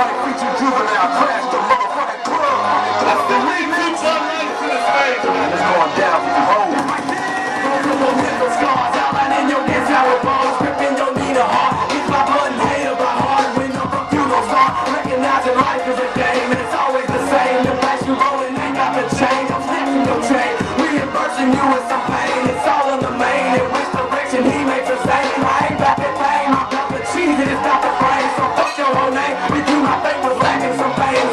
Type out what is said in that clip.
Money feature juvenile. Crash the motherfucking black and so pain.